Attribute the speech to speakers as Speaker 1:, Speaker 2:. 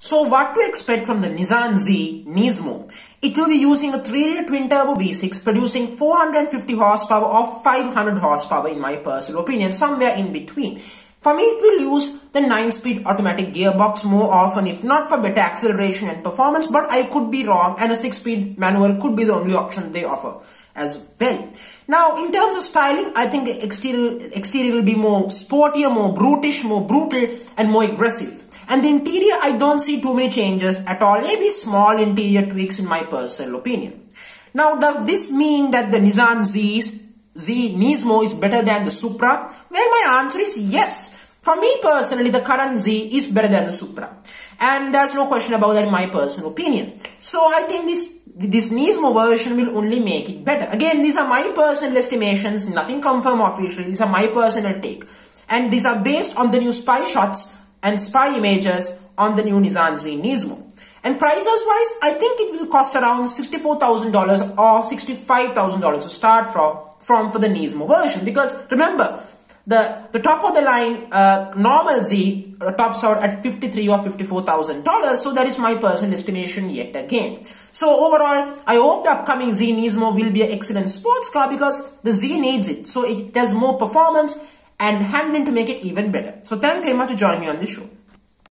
Speaker 1: So what to expect from the Nissan Z Nismo? It will be using a 3-liter twin-turbo V6 producing 450 horsepower or 500 horsepower in my personal opinion, somewhere in between. For me, it will use the 9-speed automatic gearbox more often, if not for better acceleration and performance, but I could be wrong and a 6-speed manual could be the only option they offer as well. Now, in terms of styling, I think the exterior, exterior will be more sportier, more brutish, more brutal and more aggressive. And the interior, I don't see too many changes at all. Maybe small interior tweaks in my personal opinion. Now, does this mean that the Nissan Z, Z Nismo is better than the Supra? Well, my answer is yes. For me personally, the current Z is better than the Supra. And there's no question about that in my personal opinion. So I think this this Nismo version will only make it better. Again, these are my personal estimations, nothing confirmed officially. These are my personal take. And these are based on the new spy shots and spy images on the new Nissan Z Nismo. And prices wise, I think it will cost around $64,000 or $65,000 to start from, from for the Nismo version. Because remember, the, the top of the line uh, normal Z uh, tops out at 53 or $54,000. So that is my personal estimation yet again. So overall, I hope the upcoming Z Nismo will be an excellent sports car because the Z needs it. So it has more performance and handling to make it even better. So thank you very much for joining me on this show.